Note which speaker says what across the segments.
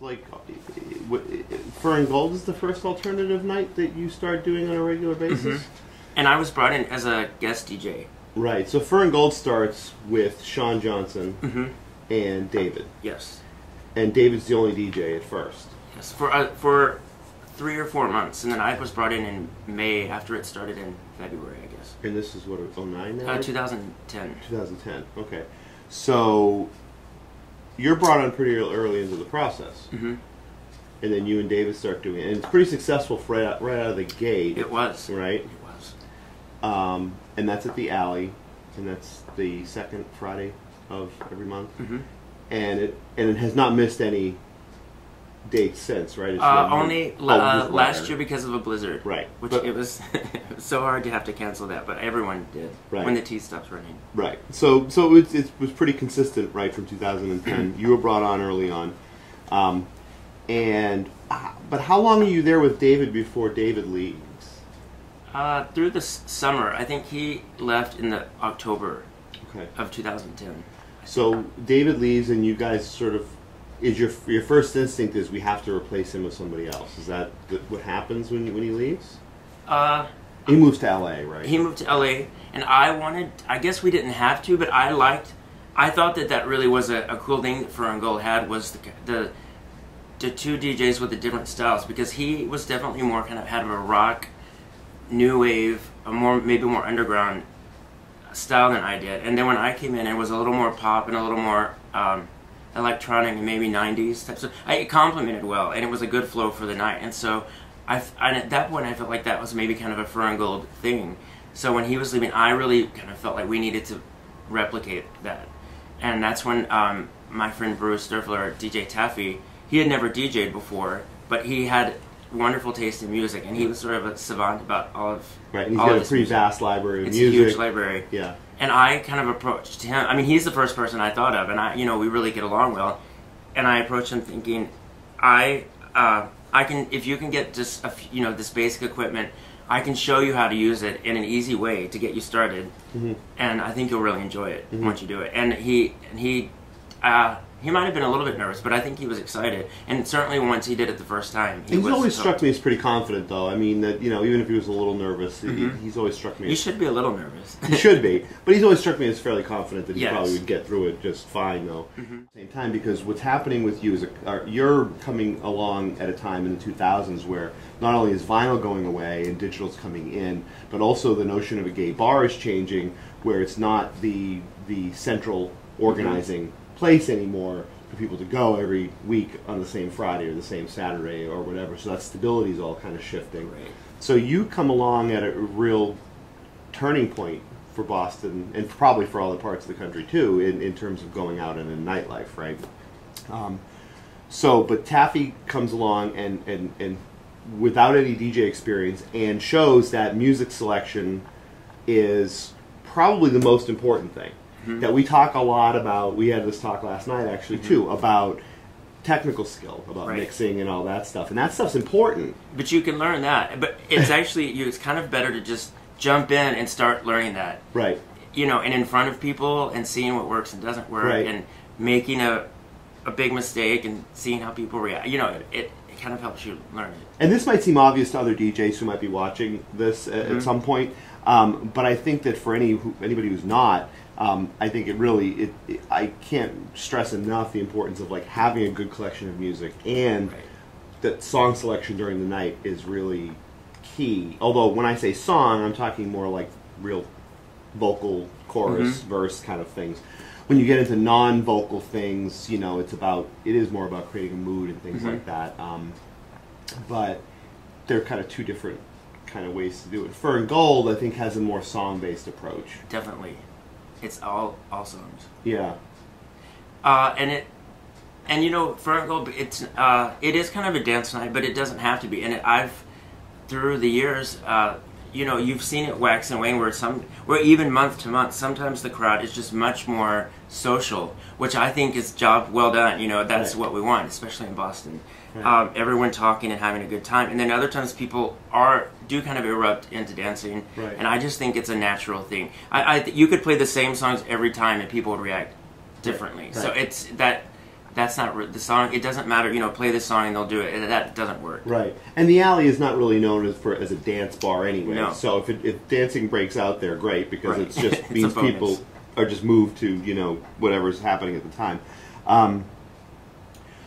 Speaker 1: like what, Fur and Gold is the first alternative night that you start doing on a regular basis.
Speaker 2: And I was brought in as a guest DJ.
Speaker 1: Right. So Fur and Gold starts with Sean Johnson
Speaker 2: Mm-hmm.
Speaker 1: and David,
Speaker 2: Yes.
Speaker 1: and David's the only DJ at first.
Speaker 2: Yes. For uh, for three or four months, and then I was brought in in May after it started in February, I guess.
Speaker 1: And this is what 09 now.
Speaker 2: Uh, 2010.
Speaker 1: 2010. Okay. So you're brought on pretty early into the process,
Speaker 2: hmm
Speaker 1: and then you and David start doing it, and it's pretty successful right out, right out of the gate.
Speaker 2: It was.
Speaker 1: Right.
Speaker 2: It was.
Speaker 1: Um, and that's at the alley, and that's the second Friday of every month.
Speaker 2: hmm
Speaker 1: And it and it has not missed any dates since, right?
Speaker 2: Uh, only
Speaker 1: oh,
Speaker 2: uh, last year because of a blizzard.
Speaker 1: Right.
Speaker 2: Which
Speaker 1: But-
Speaker 2: it was, so hard to have to cancel that, but everyone did
Speaker 1: Right.
Speaker 2: when the T stops running.
Speaker 1: Right. So so it, it was pretty consistent right from 2010. you were brought on early on, um, and uh, but how long are you there with David before David leaves?
Speaker 2: Uh, through the s- summer, I think he left in the October
Speaker 1: Okay.
Speaker 2: of 2010.
Speaker 1: So David leaves, and you guys sort of is your your first instinct is we have to replace him with somebody else. Is that th- what happens when when he leaves?
Speaker 2: Uh,
Speaker 1: He moves to L.A. Right.
Speaker 2: he moved to LA, and I wanted. I guess we didn't have to, but I liked. I thought that that really was a, a cool thing that Fur had was the, the the two DJs with the different styles because he was definitely more kind of had of a rock, new wave, a more maybe more underground style than I did, and then when I came in, it was a little more pop and a little more um, electronic and maybe '90s type. So I, it complemented well, and it was a good flow for the night, and so. I, and at that point, I felt like that was maybe kind of a Fur and Gold thing. So when he was leaving, I really kind of felt like we needed to replicate that. And that's when um, my friend Bruce Sturfler, DJ Taffy, he had never DJed before, but he had wonderful taste in music, and he was sort of a savant about all of
Speaker 1: right. And he's
Speaker 2: all
Speaker 1: got
Speaker 2: of
Speaker 1: a pretty
Speaker 2: music.
Speaker 1: vast library of
Speaker 2: It's
Speaker 1: music.
Speaker 2: a huge library.
Speaker 1: Yeah.
Speaker 2: And I kind of approached him. I mean, he's the first person I thought of, and I, you know, we really get along well. And I approached him thinking, I, uh, I can, if you can get just, a you know, this basic equipment, I can show you how to use it in an easy way to get you started.
Speaker 1: Mhm.
Speaker 2: And I think you'll really enjoy it
Speaker 1: Mhm.
Speaker 2: once you do it. And he, and he, uh, he might have been a little bit nervous, but I think he was excited. And certainly once he did it the first time, he
Speaker 1: He's
Speaker 2: was
Speaker 1: always
Speaker 2: so-
Speaker 1: struck me as pretty confident, though. I mean, that you know, even if he was a little nervous, he,
Speaker 2: Mhm.
Speaker 1: he's always struck me. As
Speaker 2: should be a little nervous.
Speaker 1: He should be, but he's always struck me as fairly confident that he
Speaker 2: Yes.
Speaker 1: probably would get through it just fine, though.
Speaker 2: Mhm.
Speaker 1: Same time, because what's happening with you is a, you're coming along at a time in the 2000s where not only is vinyl going away and digital's coming in, but also the notion of a gay bar is changing, where it's not the the central organizing place anymore for people to go every week on the same Friday or the same Saturday or whatever. So that stability is all kind of shifting.
Speaker 2: Right.
Speaker 1: So you come along at a real turning point for Boston and probably for all the parts of the country too in, in terms of going out and in nightlife, right? Um, so, but Taffy comes along and, and, and without any DJ experience and shows that music selection is probably the most important thing.
Speaker 2: Mhm.
Speaker 1: That we talk a lot about, we had this talk last night actually too, about technical skill, about
Speaker 2: Right.
Speaker 1: mixing and all that stuff. And that stuff's important.
Speaker 2: But you can learn that. But it's actually you. It's kind of better to just jump in and start learning that.
Speaker 1: Right.
Speaker 2: You know, and in front of people and seeing what works and doesn't work,
Speaker 1: Right.
Speaker 2: and making a a big mistake and seeing how people react. You know, it, it kind of helps you learn it.
Speaker 1: And this might seem obvious to other DJs who might be watching this at,
Speaker 2: Mhm.
Speaker 1: at some point, um, but I think that for any who, anybody who's not, um, I think it really it, it, I can't stress enough the importance of like having a good collection of music and
Speaker 2: Right.
Speaker 1: that song selection during the night is really key. Although when I say song, I'm talking more like real vocal chorus
Speaker 2: Mhm.
Speaker 1: verse kind of things. When you get into non-vocal things, you know, it's about it is more about creating a mood and things
Speaker 2: Mhm.
Speaker 1: like that. Um, but they're kind of two different kind of ways to do it. Fur and Gold, I think, has a more song-based approach.
Speaker 2: Definitely, it's all all songs.
Speaker 1: Yeah,
Speaker 2: Uh, and it, and you know, Fur and Gold, it's uh, it is kind of a dance night, but it doesn't have to be. And it, I've through the years, uh, you know, you've seen it wax and wane where some, where even month to month, sometimes the crowd is just much more social, which I think is job well done. You know, that's
Speaker 1: Right.
Speaker 2: what we want, especially in Boston.
Speaker 1: Right.
Speaker 2: Um, everyone talking and having a good time, and then other times people are do kind of erupt into dancing,
Speaker 1: Right.
Speaker 2: and I just think it's a natural thing. I, I you could play the same songs every time, and people would react differently. So it's that that's not re- the song. It doesn't matter. You know, play this song and they'll do it. That doesn't work.
Speaker 1: Right, and the alley is not really known as for as a dance bar anyway.
Speaker 2: No.
Speaker 1: So if, it, if dancing breaks out there, great because
Speaker 2: Right.
Speaker 1: it's just
Speaker 2: It's
Speaker 1: means people are just moved to you know whatever's happening at the time. Um,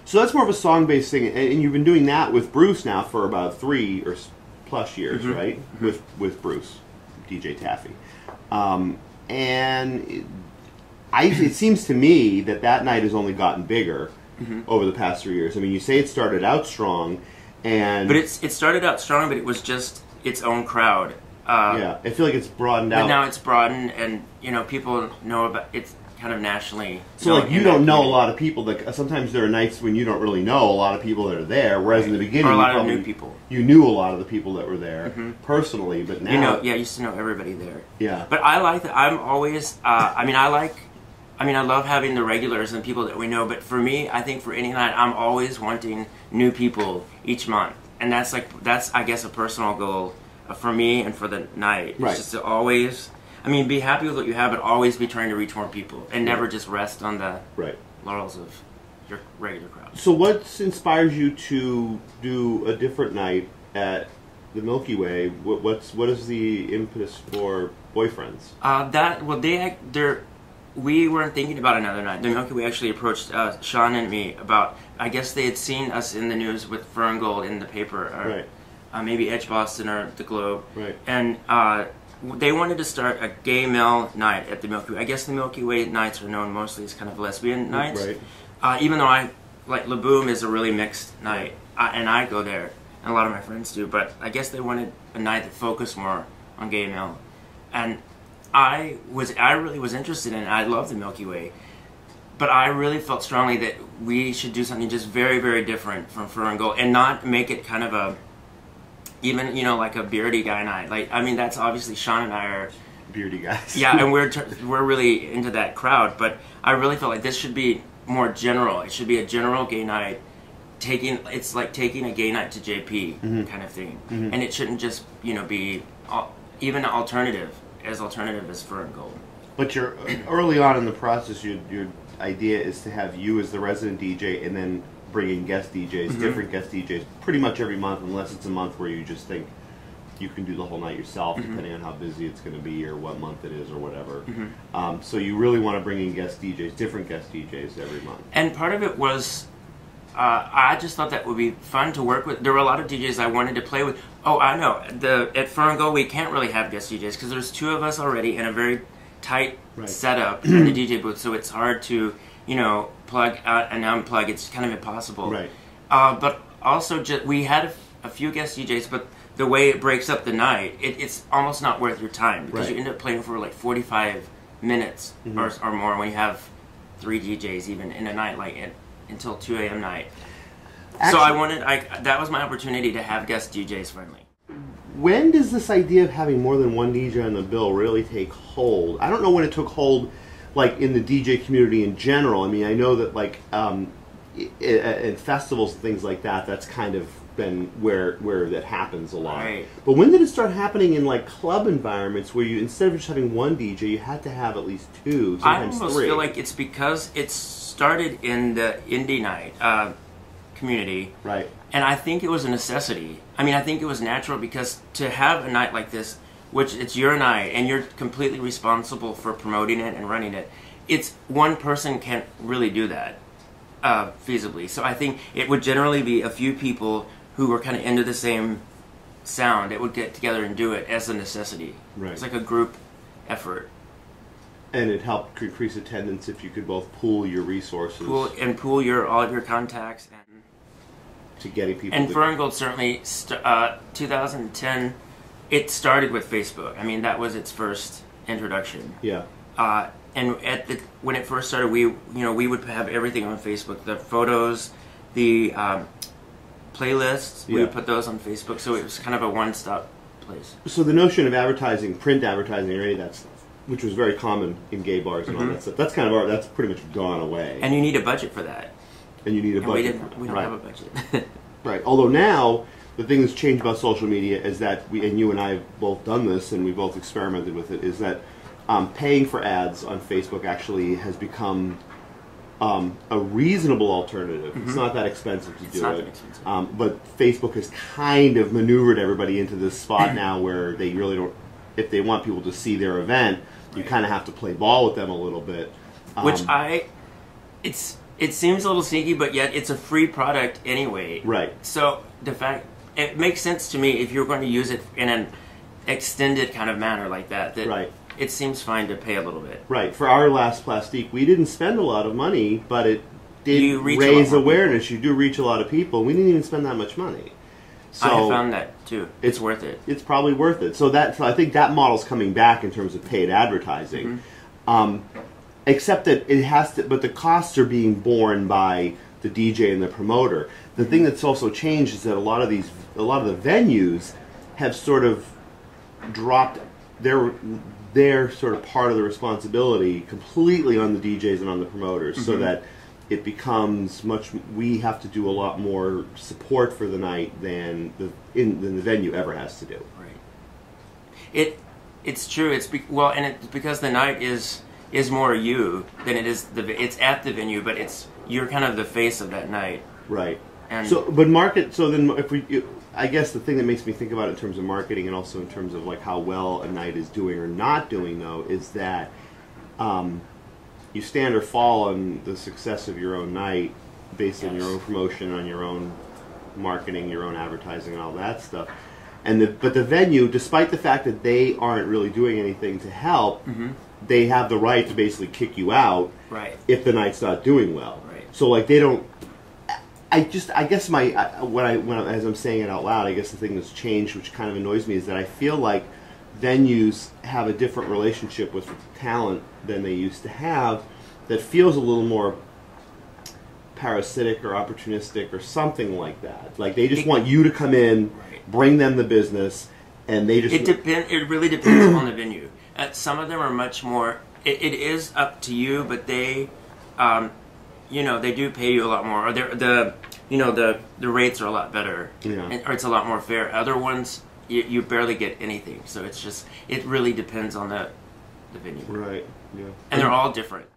Speaker 1: so that's more of a song based thing, and, you've been doing that with Bruce now for about three or plus years,
Speaker 2: Mm-hmm.
Speaker 1: right? With with Bruce, DJ Taffy, um, and. It, I, it seems to me that that night has only gotten bigger
Speaker 2: Mm-hmm.
Speaker 1: over the past three years. I mean, you say it started out strong, and
Speaker 2: But it's it started out strong, but it was just its own crowd. Uh,
Speaker 1: yeah, I feel like it's broadened
Speaker 2: But
Speaker 1: out.
Speaker 2: now it's broadened, and you know people know about it's kind of nationally.
Speaker 1: so like you don't know a lot of people. Like sometimes there are nights when you don't really know a lot of people that are there. Whereas in the beginning,
Speaker 2: Or a lot
Speaker 1: you
Speaker 2: of new people.
Speaker 1: You knew a lot of the people that were there personally, but now
Speaker 2: You know, yeah, I used to know everybody there.
Speaker 1: yeah,
Speaker 2: But I like that. I'm always. Uh, I mean, I like. I mean, I love having the regulars and people that we know. But for me, I think for any night, I'm always wanting new people each month, and that's like that's I guess a personal goal uh, for me and for the night. It's
Speaker 1: Right.
Speaker 2: just to always. I mean, be happy with what you have, but always be trying to reach more people, and never just rest on the
Speaker 1: right.
Speaker 2: laurels of your regular crowd.
Speaker 1: So what inspires you to do a different night at the Milky Way? What, what's what is the impetus for boyfriends?
Speaker 2: Uh, that well, they they're we weren't thinking about another night. The Milky Way actually approached uh, Sean and me about. I guess they had seen us in the news with Fur and Gold in the paper, or
Speaker 1: Right.
Speaker 2: uh, maybe Edge Boston or the Globe,
Speaker 1: Right.
Speaker 2: and uh, they wanted to start a gay male night at the Milky Way. I guess the Milky Way nights are known mostly as kind of lesbian nights,
Speaker 1: Right.
Speaker 2: uh, even though I like Laboom is a really mixed night, and I go there, and a lot of my friends do. But I guess they wanted a night that focused more on gay male, and I was I really was interested in. I love the Milky Way, but I really felt strongly that we should do something just very very different from Fur and Gold, and not make it kind of a even you know like a beardy guy night. Like I mean that's obviously Sean and I are
Speaker 1: Beardy guys.
Speaker 2: yeah, and we're we're really into that crowd. But I really felt like this should be more general. It should be a general gay night. Taking it's like taking a gay night to JP mm-hmm. kind of thing, mm-hmm. and it shouldn't just you know be al- even alternative as alternative as Fur and Gold.
Speaker 1: But you're early on in the process. Your your idea is to have you as the resident DJ, and then bring in guest DJs,
Speaker 2: Mm-hmm.
Speaker 1: different guest DJs, pretty much every month, unless it's a month where you just think you can do the whole night yourself,
Speaker 2: Mm-hmm.
Speaker 1: depending on how busy it's going to be or what month it is or whatever.
Speaker 2: Mm-hmm.
Speaker 1: Um, so you really want to bring in guest DJs, different guest DJs every month.
Speaker 2: And part of it was, uh, I just thought that would be fun to work with. There were a lot of DJs I wanted to play with. Oh, I know. The at Ferngo we can't really have guest DJs because there's two of us already in a very tight
Speaker 1: Right.
Speaker 2: setup in the DJ booth, so it's hard to you know plug out and unplug. It's kind of impossible.
Speaker 1: Right.
Speaker 2: Uh, but also, just we had a few guest DJs, but the way it breaks up the night, it, it's almost not worth your time because
Speaker 1: Right.
Speaker 2: you end up playing for like 45 minutes
Speaker 1: Mm-hmm.
Speaker 2: or, or more when you have three DJs even in a night like it, until 2 a.m. night. so I wanted, I that was my opportunity to have guest DJs finally.
Speaker 1: When does this idea of having more than one DJ on the bill really take hold? I don't know when it took hold, like in the DJ community in general. I mean, I know that like um, in festivals and things like that, that's kind of been where where that happens a lot.
Speaker 2: Right.
Speaker 1: But when did it start happening in like club environments where you instead of just having one DJ, you had to have at least two,
Speaker 2: I almost
Speaker 1: three?
Speaker 2: feel like it's because it started in the indie night uh, community.
Speaker 1: right.
Speaker 2: And I think it was a necessity. I mean, I think it was natural because to have a night like this, which it's your night and you're completely responsible for promoting it and running it, it's one person can't really do that uh, feasibly. So I think it would generally be a few people who were kind of into the same sound that would get together and do it as a necessity.
Speaker 1: Right.
Speaker 2: It's like a group effort.
Speaker 1: And it helped increase attendance if you could both pool your resources
Speaker 2: Pool and pool your all of your contacts and
Speaker 1: to getting people.
Speaker 2: And
Speaker 1: to,
Speaker 2: Fur and Gold certainly, st- uh, 2010, it started with Facebook. I mean, that was its first introduction.
Speaker 1: yeah.
Speaker 2: Uh, and at the when it first started, we you know we would have everything on Facebook: the photos, the um, playlists. We
Speaker 1: Yeah.
Speaker 2: would put those on Facebook, so it was kind of a one-stop place.
Speaker 1: So the notion of advertising, print advertising, or any of that stuff, which was very common in gay bars and all
Speaker 2: Mhm.
Speaker 1: that stuff, that's kind of our, that's pretty much gone away.
Speaker 2: And you need a budget for that.
Speaker 1: And you need a
Speaker 2: And we
Speaker 1: budget.
Speaker 2: didn't. We don't
Speaker 1: right.
Speaker 2: have a budget.
Speaker 1: Right. Although now the thing that's changed about social media is that we and you and I have both done this and we both experimented with it. Is that um, paying for ads on Facebook actually has become um, a reasonable alternative. It's not that expensive to
Speaker 2: Mm-hmm. It's
Speaker 1: do
Speaker 2: not
Speaker 1: it.
Speaker 2: that expensive.
Speaker 1: Um, but Facebook has kind of maneuvered everybody into this spot now where they really don't. If they want people to see their event, you kind of have to play ball with them a little bit.
Speaker 2: Which
Speaker 1: Um,
Speaker 2: I, it's it seems a little sneaky, but yet it's a free product anyway.
Speaker 1: right.
Speaker 2: So the fact it makes sense to me if you're going to use it in an extended kind of manner like that. That
Speaker 1: Right.
Speaker 2: it seems fine to pay a little bit.
Speaker 1: Right. For our last plastique, we didn't spend a lot of money, but it did raise awareness. You do reach a lot of people. We didn't even spend that much money. So
Speaker 2: I found that too. It's,
Speaker 1: It's-
Speaker 2: worth it.
Speaker 1: it's probably worth it. So that so I think that model's coming back in terms of paid advertising.
Speaker 2: Mm-hmm.
Speaker 1: Um, except that it has to, but the costs are being borne by the DJ and the promoter. The thing that's also changed is that a lot of these, a lot of the venues have sort of dropped their their sort of part of the responsibility completely on the DJs and on the promoters, so that it becomes much. We have to do a lot more support for the night than the in, than the venue ever has to do.
Speaker 2: Right. It it's true. It's be, well, and it's because the night is is more you than it is the. It's at the venue, but it's you're kind of the face of that night.
Speaker 1: Right.
Speaker 2: And
Speaker 1: So, but market. So then, if we, I guess the thing that makes me think about it in terms of marketing and also in terms of like how well a night is doing or not doing, though, is that um, you stand or fall on the success of your own night based on your own promotion, on your own marketing, your own advertising, and all that stuff. And the but the venue, despite the fact that they aren't really doing anything to help, mm-hmm. they have the right to basically kick you out
Speaker 2: right.
Speaker 1: if the night's not doing well.
Speaker 2: Right.
Speaker 1: So like they don't. I just I guess my I, when I when I, as I'm saying it out loud, I guess the thing that's changed, which kind of annoys me, is that I feel like venues have a different relationship with talent than they used to have. That feels a little more parasitic or opportunistic or something like that. Like they just
Speaker 2: It-
Speaker 1: want you to come in,
Speaker 2: Right.
Speaker 1: bring them the business, and they just
Speaker 2: It depend. It really depends on the venue. Uh, some of them are much more. It, it is up to you, but they, um, you know, they do pay you a lot more, or the, you know, the the rates are a lot better,
Speaker 1: Yeah.
Speaker 2: and, or it's a lot more fair. Other ones, you, you barely get anything. So it's just, it really depends on the the venue,
Speaker 1: right. Yeah.
Speaker 2: and they're all different.